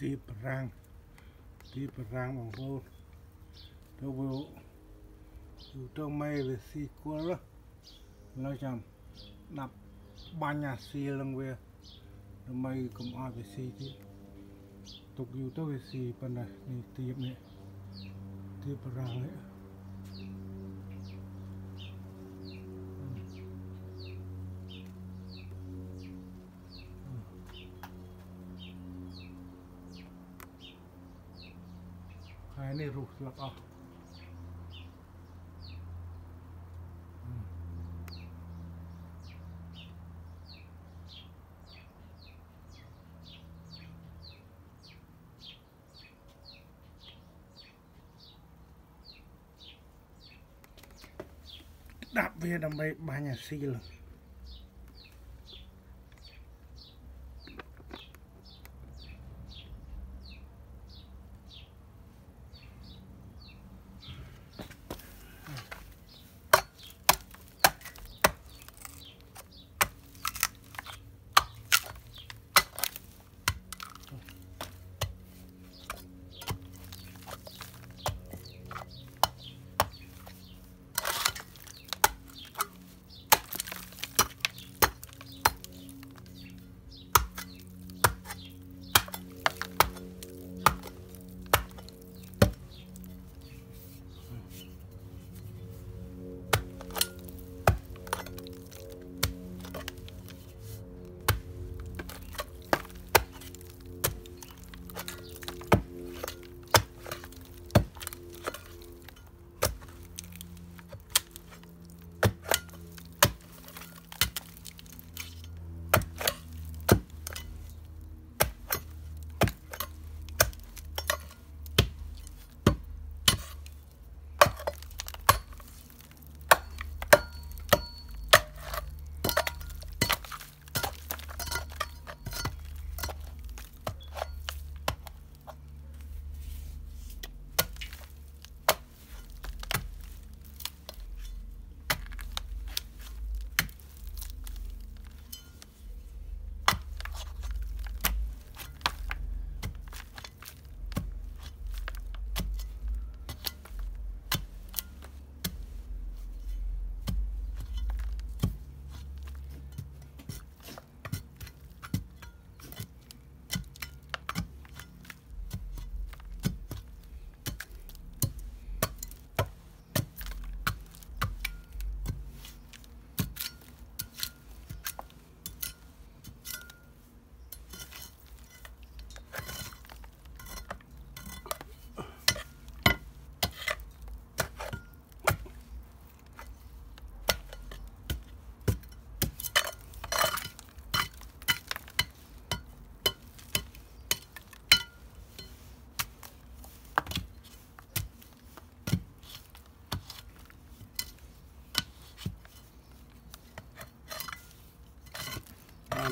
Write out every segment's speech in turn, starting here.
ទីប្រាំងទីប្រាំងបងប្អូនទៅវាទៅទៅមេវាស៊ីគល់ឡើយចាំដាក់បាញ់អាស៊ីលនឹងវាដើម្បីកុំឲ្យវាស៊ីទៀតទុកយូរទៅវាស៊ីប៉ុណ្ណានេះទៀបនេះទៀបប្រាំងនេះ hai này rụt lọc ở đạp về đầm bay ba nhà xì lần.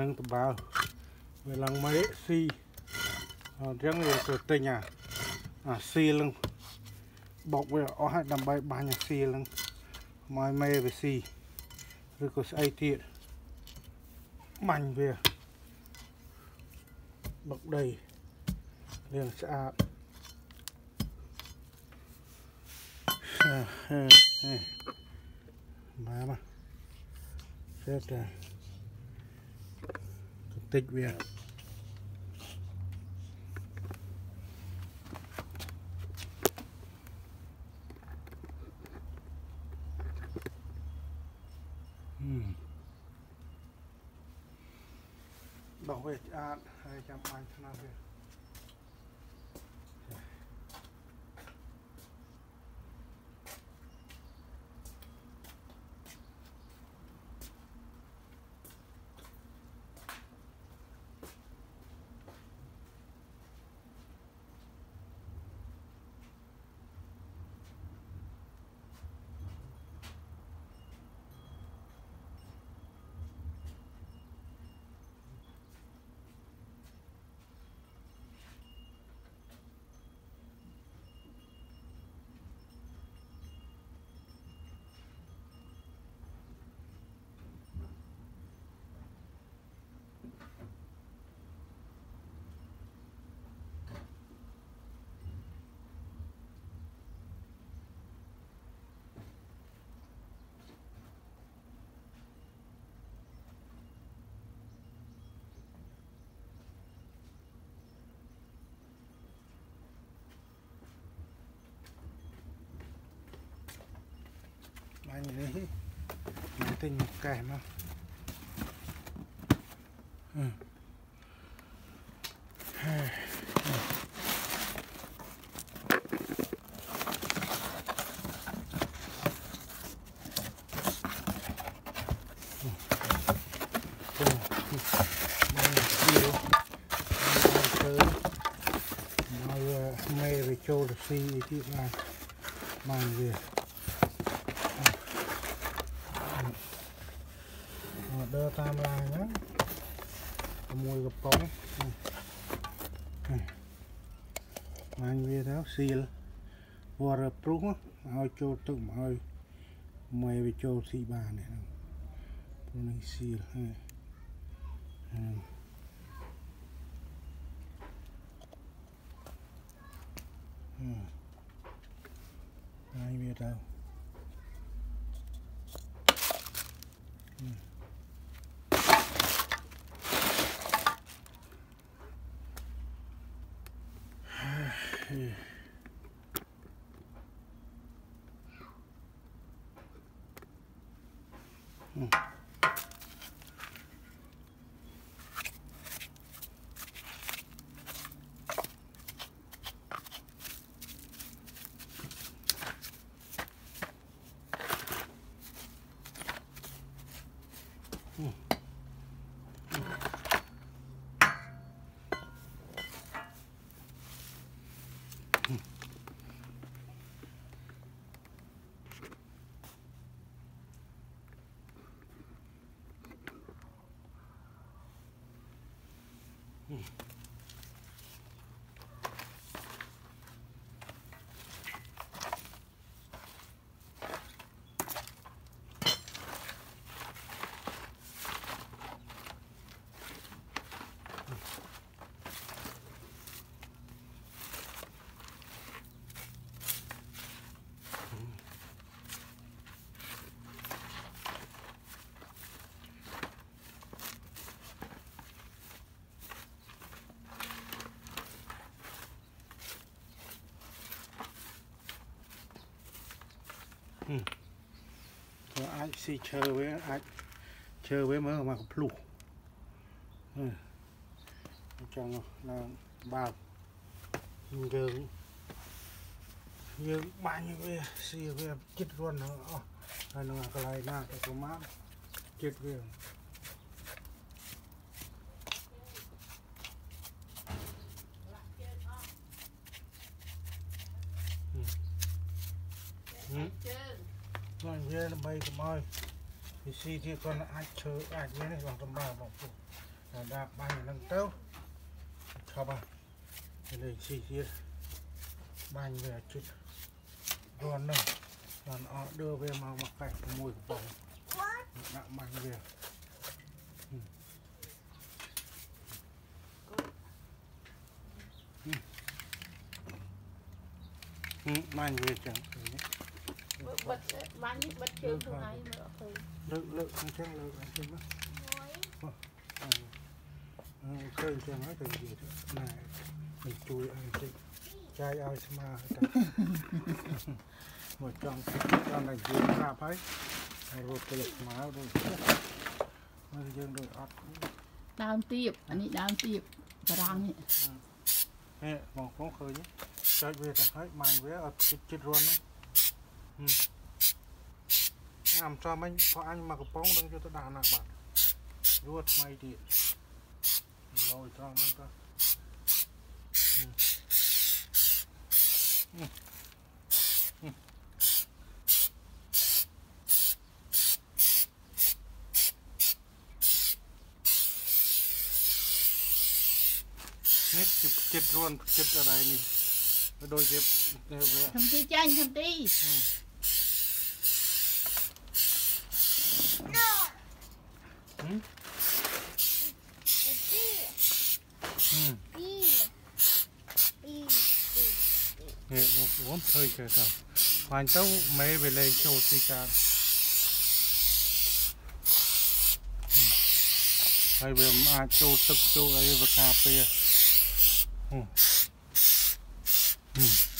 នឹងតបាល់វាឡើងមកស៊ីអញ្ចឹងវាទៅទិញអាអាស៊ីលនឹងបោកវាអស់ហើយដើម្បីបាញ់អាស៊ីលនឹងមកមេវាស៊ីឬក៏ស្អីទៀតបាញ់វាបុកដីលាងស្អាតហេហេហេមកមកសេ តតែ tích về bảo vệ an hai trăm anh thân về អ ញនេះមកទិញមកកែមកអឺមេវាចូលទៅស៊ីទីបានបានវា ដើរតាមឡានហ្នឹងមួយកំប៉ុងបាញ់វាទៅសៀល waterproof ឲ្យចូលទឹកមកឲ្យមេវាចូលស៊ីបានហ្នឹងព្រោះនឹងសៀលហើយហើយវាទៅ Mm. Hmm. ក៏អាចស៊ីឈើវាអាចឈើវាមើលមកកំភ្លុះអឺចង់ឡើងបាល់យើងយើងបាញ់វាស៊ីវាចិត្តរន់អស់ហើយនឹងកន្លែងណាទៅប្រមាណចិត្តវានិយាយ ដើម្បីកុំឲ្យវាស៊ីទៀតគាត់អាចឈើអាចនេះបងតំបាបងពុះតែដាក់បាញ់ហ្នឹងទៅឈប់ហើយលេងស៊ីទៀតបាញ់វាជិតរន់ហ្នឹងបានអត់ đưa វាមកមកកែមួយកំប៉ុងដាក់បាញ់វាបាញ់វាចឹង បិទបាញ់នេះបិទជើងខ្លួនឯងមើលអត់ឃើញលើកលើកអញ្ចឹងលើកអញ្ចឹងណាអឺឃើញចឹងហើយទៅនិយាយណែមិនជួយឲ្យតិចចាយឲ្យស្មាទៅមកចង់ចង់តែនិយាយប្រាប់ហើយរត់ទៅស្មាដូចមើលយើងដូចអត់ដើមទៀបអានេះដើមទៀបបារាំងនេះនេះបងប្អូនឃើញចុចវាទៅហើយបាញ់វាឲ្យចិត្តចិត្តរន់ហ្នឹង ញ៉ាំចំមិញផោះអញមកកំប៉ុងនឹងយកទៅដាក់ណាបាត់រួតថ្មីទៀតឡយត្រង់ហ្នឹងទៅនេះចិត្តរួនចិត្តអីនេះ ដូចជាវាធ្វើទីចាញ់ធ្វើទីបងឃើញគេទៅបាញ់ទៅមេវាលេងចូលទីការហើយវាមិនអាចចូលទឹកចូលអីវាការពារហឹម Hmm.